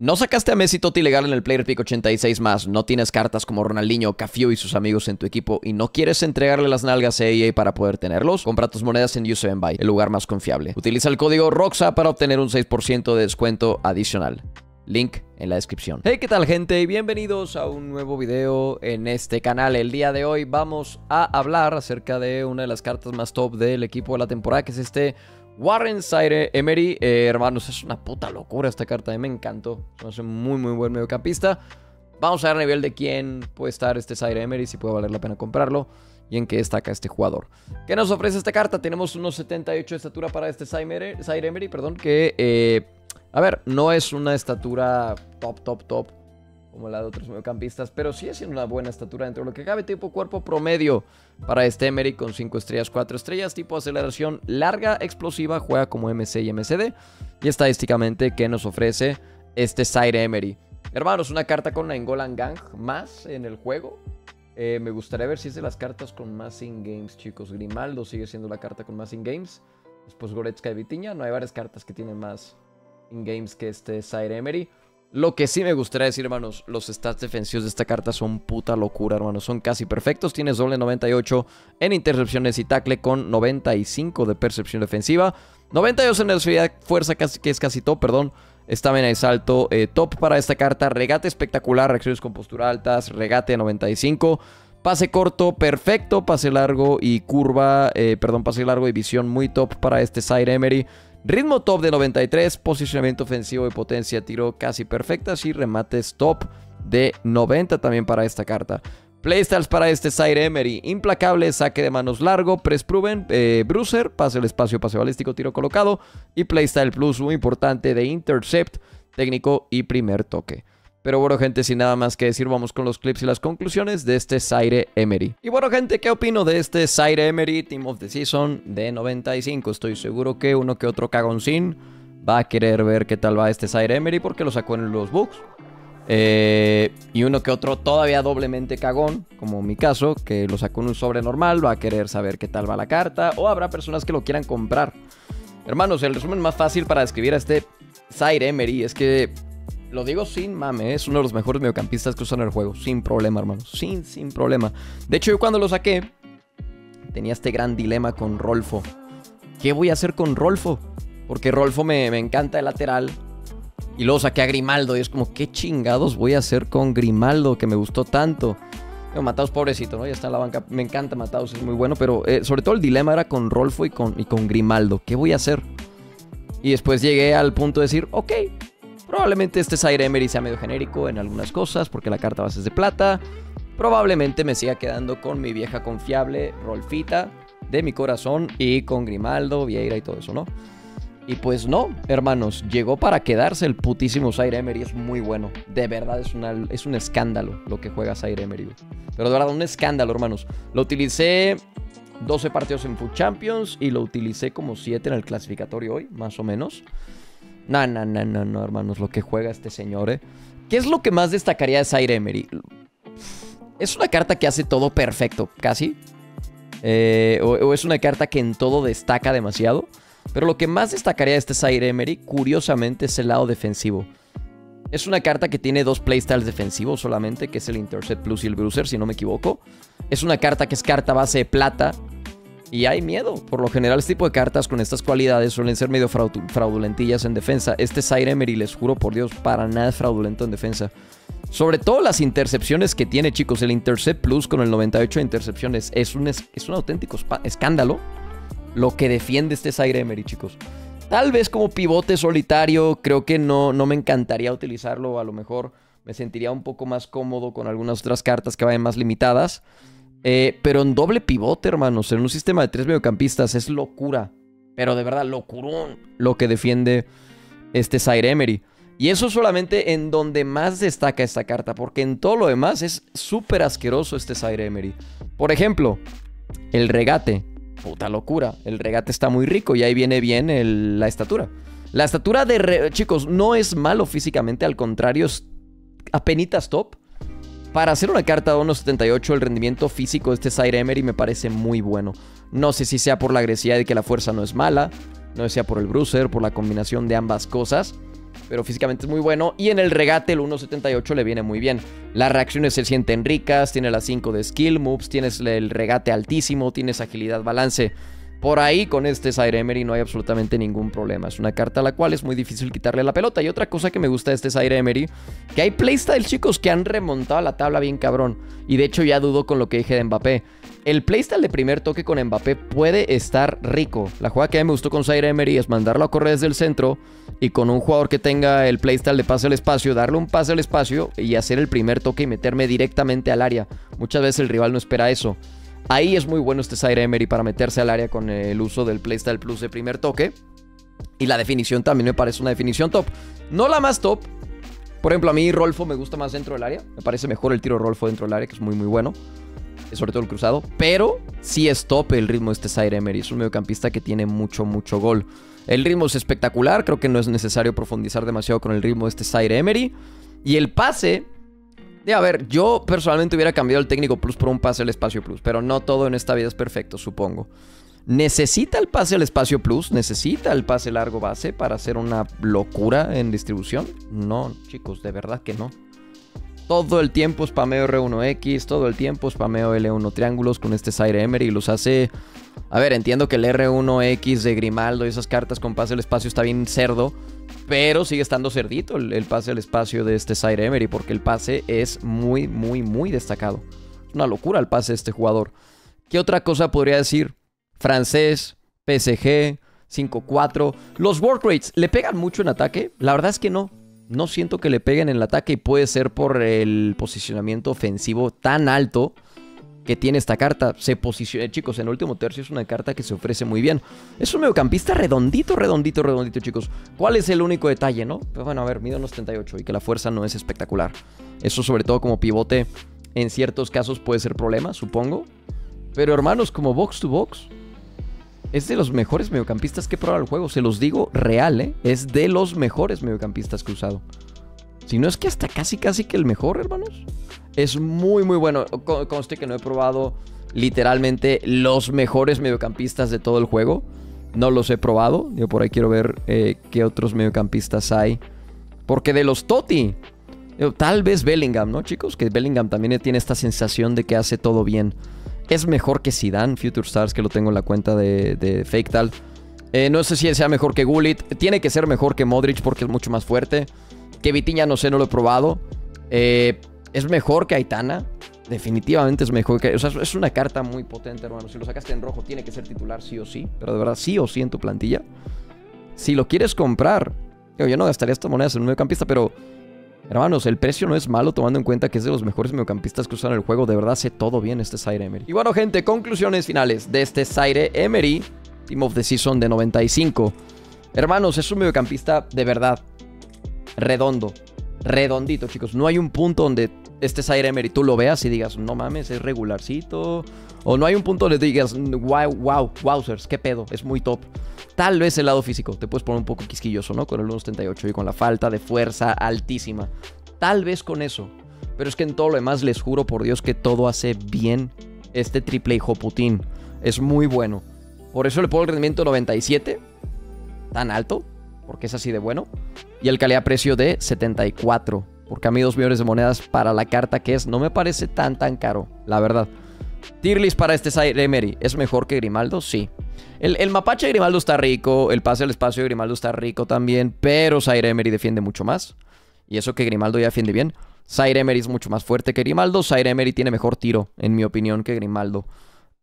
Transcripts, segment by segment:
No sacaste a Messi Totti legal en el Player Pick 86 más, no tienes cartas como Ronaldinho, Cafio y sus amigos en tu equipo y no quieres entregarle las nalgas a EA para poder tenerlos, compra tus monedas en use Buy, el lugar más confiable. Utiliza el código ROXA para obtener un 6% de descuento adicional. Link en la descripción. Hey, ¿qué tal gente? Bienvenidos a un nuevo video en este canal. El día de hoy vamos a hablar acerca de una de las cartas más top del equipo de la temporada, que es este Warren Zaire Emery, eh, hermanos, es una puta locura esta carta, a mí me encantó. Es un muy, muy buen mediocampista. Vamos a ver a nivel de quién puede estar este Zaire Emery, si puede valer la pena comprarlo y en qué destaca este jugador. ¿Qué nos ofrece esta carta? Tenemos unos 78 de estatura para este Zaire Emery, perdón, que, eh, a ver, no es una estatura top, top, top como la de otros mediocampistas, pero sí es una buena estatura dentro de lo que cabe, tipo cuerpo promedio para este Emery con 5 estrellas, 4 estrellas, tipo aceleración larga, explosiva, juega como MC y MCD, y estadísticamente, ¿qué nos ofrece este Side Emery? Hermanos, una carta con una Engolan Gang más en el juego. Eh, me gustaría ver si es de las cartas con más in-games, chicos. Grimaldo sigue siendo la carta con más in-games. Después Goretzka y Vitiña. No hay varias cartas que tienen más in-games que este Side Emery. Lo que sí me gustaría decir, hermanos, los stats defensivos de esta carta son puta locura, hermanos. Son casi perfectos. Tienes doble 98 en intercepciones y tackle con 95 de percepción defensiva. 92 en velocidad, fuerza que es casi top, perdón. Estamina y salto eh, top para esta carta. Regate espectacular, reacciones con postura altas, regate 95. Pase corto, perfecto. Pase largo y curva, eh, perdón, pase largo y visión muy top para este Side Emery. Ritmo top de 93, posicionamiento ofensivo y potencia tiro casi perfectas y remates top de 90 también para esta carta. Playstyles para este Sire Emery. Implacable, saque de manos largo, press proven, eh, bruiser, pase el espacio, pase balístico, tiro colocado. Y Playstyle Plus, muy importante, de intercept, técnico y primer toque. Pero bueno, gente, sin nada más que decir, vamos con los clips y las conclusiones de este Zaire Emery. Y bueno, gente, ¿qué opino de este Zaire Emery Team of the Season de 95? Estoy seguro que uno que otro cagoncín va a querer ver qué tal va este Zaire Emery porque lo sacó en los books. Eh, y uno que otro todavía doblemente cagón, como mi caso, que lo sacó en un sobre normal, va a querer saber qué tal va la carta. O habrá personas que lo quieran comprar. Hermanos, el resumen más fácil para describir a este Zaire Emery es que lo digo sin mame, es uno de los mejores mediocampistas que usan el juego. Sin problema, hermanos. Sin, sin problema. De hecho, yo cuando lo saqué, tenía este gran dilema con Rolfo. ¿Qué voy a hacer con Rolfo? Porque Rolfo me, encanta el lateral. Y luego saqué a Grimaldo. Y es como, ¿qué chingados voy a hacer con Grimaldo? Que me gustó tanto. Mataos, pobrecito, ¿no? Ya está en la banca. Me encanta Mataos, es muy bueno. Pero eh, sobre todo el dilema era con Rolfo y con, y con Grimaldo. ¿Qué voy a hacer? Y después llegué al punto de decir, ok, Probablemente este Sire Emery sea medio genérico en algunas cosas porque la carta base es de plata. Probablemente me siga quedando con mi vieja confiable Rolfita de mi corazón y con Grimaldo, Vieira y todo eso, ¿no? Y pues no, hermanos, llegó para quedarse el putísimo Sire Emery, es muy bueno. De verdad es, una, es un escándalo lo que juega Sire Emery. Pero de verdad, un escándalo, hermanos. Lo utilicé 12 partidos en Food Champions y lo utilicé como 7 en el clasificatorio hoy, más o menos. No, no, no, no, no, hermanos, lo que juega este señor, ¿eh? ¿Qué es lo que más destacaría de Zaire Emery? Es una carta que hace todo perfecto, casi. Eh, o, es una carta que en todo destaca demasiado. Pero lo que más destacaría de este Zaire Emery, curiosamente, es el lado defensivo. Es una carta que tiene dos playstyles defensivos solamente, que es el Intercept Plus y el Bruiser, si no me equivoco. Es una carta que es carta base de plata, y hay miedo. Por lo general, este tipo de cartas con estas cualidades suelen ser medio fraudulentillas en defensa. Este Sire Emery, les juro por Dios, para nada es fraudulento en defensa. Sobre todo las intercepciones que tiene, chicos. El Intercept Plus con el 98 de intercepciones es un, es un auténtico escándalo lo que defiende este Sire Emery, chicos. Tal vez como pivote solitario, creo que no, no me encantaría utilizarlo. A lo mejor me sentiría un poco más cómodo con algunas otras cartas que vayan más limitadas. Eh, pero en doble pivote, hermanos, en un sistema de tres mediocampistas es locura. Pero de verdad, locurón lo que defiende este Zaire Emery. Y eso solamente en donde más destaca esta carta, porque en todo lo demás es súper asqueroso este Zaire Emery. Por ejemplo, el regate. Puta locura. El regate está muy rico y ahí viene bien la estatura. La estatura de... Chicos, no es malo físicamente, al contrario, es apenitas top. Para hacer una carta de 1.78, el rendimiento físico de este Sire Emery me parece muy bueno. No sé si sea por la agresividad de que la fuerza no es mala, no sé si sea por el bruiser, por la combinación de ambas cosas. pero físicamente es muy bueno. Y en el regate el 1.78 le viene muy bien. Las reacciones se sienten ricas, tiene las 5 de skill moves, tienes el regate altísimo, tienes agilidad, balance. Por ahí con este Sire Emery no hay absolutamente ningún problema. Es una carta a la cual es muy difícil quitarle la pelota. Y otra cosa que me gusta de este Sire Emery, que hay playstyles chicos que han remontado la tabla bien cabrón. Y de hecho ya dudo con lo que dije de Mbappé. El playstyle de primer toque con Mbappé puede estar rico. La jugada que a mí me gustó con Zaire Emery es mandarlo a correr desde el centro y con un jugador que tenga el playstyle de pase al espacio, darle un pase al espacio y hacer el primer toque y meterme directamente al área. Muchas veces el rival no espera eso. Ahí es muy bueno este Zaire Emery para meterse al área con el uso del playstyle plus de primer toque. Y la definición también me parece una definición top. No la más top. Por ejemplo, a mí Rolfo me gusta más dentro del área. Me parece mejor el tiro Rolfo dentro del área, que es muy muy bueno sobre todo el cruzado, pero sí es top el ritmo de este Zaire Emery. Es un mediocampista que tiene mucho, mucho gol. El ritmo es espectacular, creo que no es necesario profundizar demasiado con el ritmo de este Zaire Emery. Y el pase, de a ver, yo personalmente hubiera cambiado el técnico plus por un pase al espacio plus, pero no todo en esta vida es perfecto, supongo. ¿Necesita el pase al espacio plus? ¿Necesita el pase largo base para hacer una locura en distribución? No, chicos, de verdad que no. Todo el tiempo spameo R1X, todo el tiempo spameo L1 triángulos con este Sire Emery y los hace... A ver, entiendo que el R1X de Grimaldo y esas cartas con pase al espacio está bien cerdo, pero sigue estando cerdito el, pase al espacio de este Sire Emery porque el pase es muy, muy, muy destacado. Es una locura el pase de este jugador. ¿Qué otra cosa podría decir? Francés, PSG, 5-4. Los work rates, ¿le pegan mucho en ataque? La verdad es que no. No siento que le peguen en el ataque y puede ser por el posicionamiento ofensivo tan alto que tiene esta carta. Se posiciona, chicos, en último tercio es una carta que se ofrece muy bien. Es un mediocampista redondito, redondito, redondito, chicos. ¿Cuál es el único detalle, no? Pues bueno, a ver, mide unos 78 y que la fuerza no es espectacular. Eso sobre todo como pivote en ciertos casos puede ser problema, supongo. Pero hermanos, como box to box, es de los mejores mediocampistas que he probado el juego. Se los digo real, ¿eh? Es de los mejores mediocampistas que he usado. Si no es que hasta casi, casi que el mejor, hermanos. Es muy, muy bueno. Conste que no he probado literalmente los mejores mediocampistas de todo el juego. No los he probado. Yo por ahí quiero ver eh, qué otros mediocampistas hay. Porque de los Toti, tal vez Bellingham, ¿no, chicos? Que Bellingham también tiene esta sensación de que hace todo bien. Es mejor que Zidane, Future Stars, que lo tengo en la cuenta de, de Fake Tal. Eh, no sé si sea mejor que Gullit. Tiene que ser mejor que Modric porque es mucho más fuerte. Que Vitiña, no sé, no lo he probado. Eh, es mejor que Aitana. Definitivamente es mejor que... O sea, es una carta muy potente, hermano. Si lo sacaste en rojo, tiene que ser titular sí o sí. Pero de verdad, sí o sí en tu plantilla. Si lo quieres comprar... Yo no gastaría estas monedas en un mediocampista, pero Hermanos, el precio no es malo tomando en cuenta que es de los mejores mediocampistas que usan el juego. De verdad hace todo bien este Zaire Emery. Y bueno, gente, conclusiones finales de este Zaire Emery, Team of the Season de 95. Hermanos, es un mediocampista de verdad redondo. Redondito, chicos. No hay un punto donde este Zaire Emery tú lo veas y digas, no mames, es regularcito. O no hay un punto donde digas, wow, wow, wowzers, qué pedo, es muy top. Tal vez el lado físico, te puedes poner un poco quisquilloso, ¿no? Con el 1.78 y con la falta de fuerza altísima. Tal vez con eso. Pero es que en todo lo demás les juro por Dios que todo hace bien este triple hijo Putin. Es muy bueno. Por eso le pongo el rendimiento 97. Tan alto. Porque es así de bueno. Y el calidad-precio de 74. Porque a mí 2 millones de monedas para la carta que es no me parece tan tan caro. La verdad. Tirlis para este Sire Emery. ¿Es mejor que Grimaldo? Sí. El, mapache de Grimaldo está rico, el pase al espacio de Grimaldo está rico también, pero Zaire Emery defiende mucho más. Y eso que Grimaldo ya defiende bien. Zaire Emery es mucho más fuerte que Grimaldo. Zaire Emery tiene mejor tiro, en mi opinión, que Grimaldo.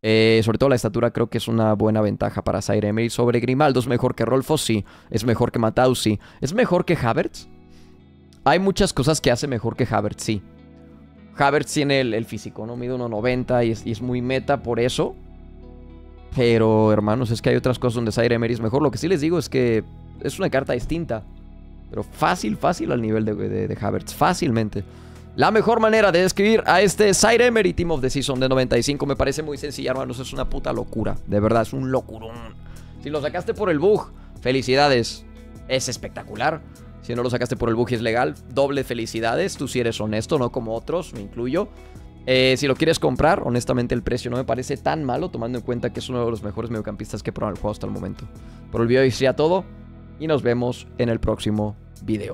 Eh, sobre todo la estatura creo que es una buena ventaja para Zaire Emery sobre Grimaldo. ¿Es mejor que Rolfo? Sí. ¿Es mejor que Matau? Sí. ¿Es mejor que Havertz? Hay muchas cosas que hace mejor que Havertz, sí. Havertz tiene el, físico, ¿no? Mide 1.90 y y es muy meta por eso. Pero, hermanos, es que hay otras cosas donde Zaire Emery es mejor. Lo que sí les digo es que es una carta distinta. Pero fácil, fácil al nivel de, de, Havertz. Fácilmente. La mejor manera de describir a este Zaire Emery Team of the Season de 95 me parece muy sencilla, hermanos. Es una puta locura. De verdad, es un locurón. Si lo sacaste por el bug, felicidades. Es espectacular. Si no lo sacaste por el bug y es legal, doble felicidades. Tú si eres honesto, no como otros, me incluyo. Eh, si lo quieres comprar, honestamente el precio no me parece tan malo, tomando en cuenta que es uno de los mejores mediocampistas que he probado el juego hasta el momento. Por el video sería todo y nos vemos en el próximo video.